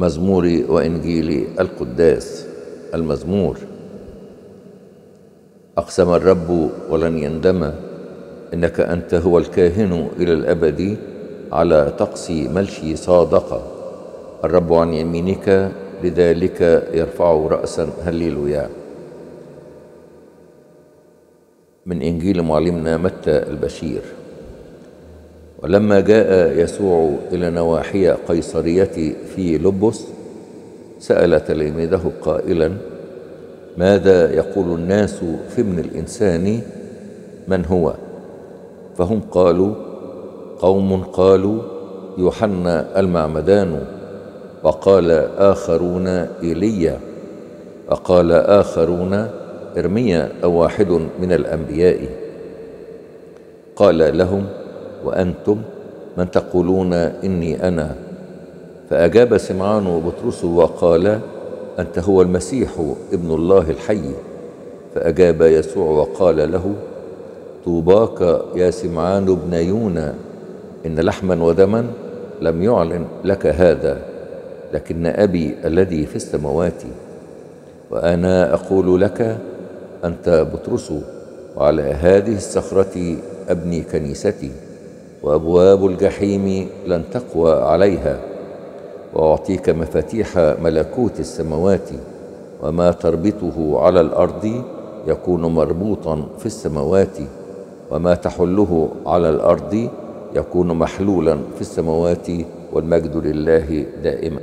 مزمور وإنجيل القداس المزمور. أقسم الرب ولن يندم إنك أنت هو الكاهن إلى الأبد على تقصي ملشي صادقة الرب عن يمينك لذلك يرفع رأسا. هللويا. من إنجيل معلمنا متى البشير؟ ولما جاء يسوع إلى نواحي قيصرية في لبس سأل تلاميذه قائلا ماذا يقول الناس في ابن الإنسان؟ من هو؟ فهم قالوا قوم قالوا يوحنا المعمدان وقال آخرون إيليا وقال آخرون إرميا أو واحد من الأنبياء. قال لهم وأنتم من تقولون إني أنا. فأجاب سمعان بطرس وقال أنت هو المسيح ابن الله الحي. فأجاب يسوع وقال له طوباك يا سمعان بن يونا إن لحما ودما لم يعلن لك هذا لكن أبي الذي في السماوات. وأنا أقول لك أنت بطرس وعلى هذه الصخرة أبني كنيستي. وأبواب الجحيم لن تقوى عليها. وأعطيك مفاتيح ملكوت السماوات وما تربطه على الأرض يكون مربوطا في السماوات وما تحله على الأرض يكون محلولا في السماوات والمجد لله دائما.